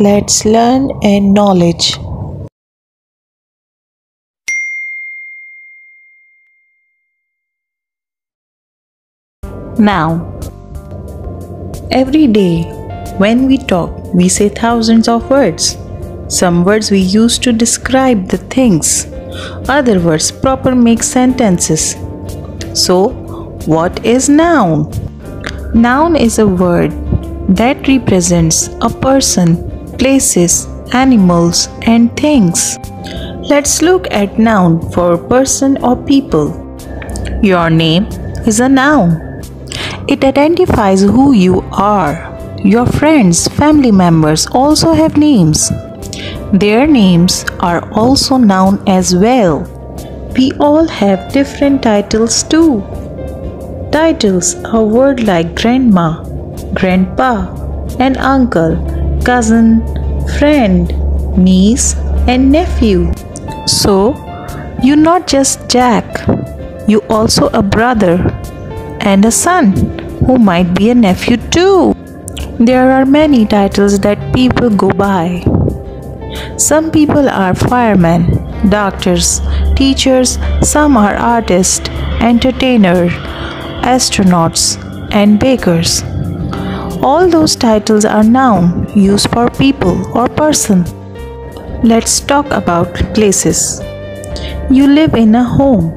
Let's learn and knowledge. Now, every day when we talk, we say thousands of words. Some words we use to describe the things, other words proper make sentences. So, what is noun? Noun is a word that represents a person, places, animals, and things. Let's look at noun for person or people. Your name is a noun. It identifies who you are. Your friends, family members also have names. Their names are also noun as well. We all have different titles too. Titles are words like grandma, grandpa, and uncle, cousin, friend, niece, and nephew. So, you're not just Jack, you also a brother and a son who might be a nephew too. There are many titles that people go by. Some people are firemen, doctors, teachers, some are artists, entertainers, astronauts, and bakers. All those titles are noun used for people or person. Let's talk about places. You live in a home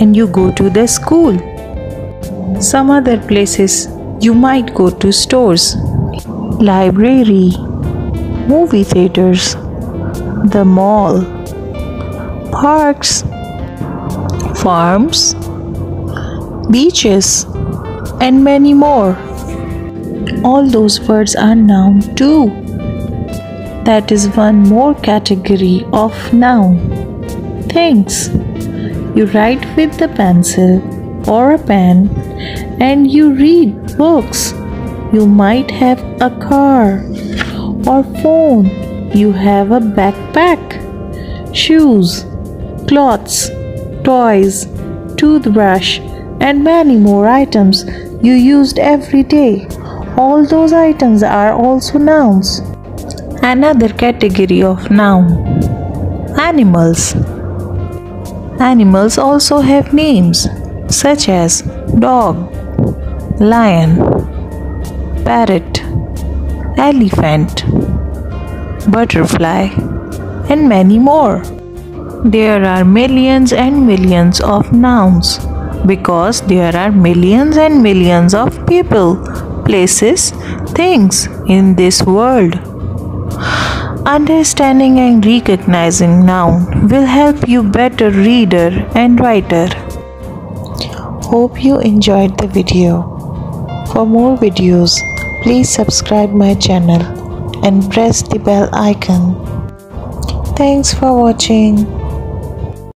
and you go to the school. Some other places you might go to stores, library, movie theaters, the mall, parks, farms, beaches, and many more. All those words are noun too. That is one more category of noun. Things. You write with the pencil or a pen and you read books. You might have a car or phone. You have a backpack, shoes, clothes, toys, toothbrush, and many more items you used every day. All those items are also nouns. Another category of noun animals. Animals also have names such as dog, lion, parrot, elephant, butterfly, and many more. There are millions and millions of nouns because there are millions and millions of people, places, things in this world. Understanding and recognizing noun will help you better reader and writer. Hope you enjoyed the video. For more videos, please subscribe my channel and press the bell icon. Thanks for watching.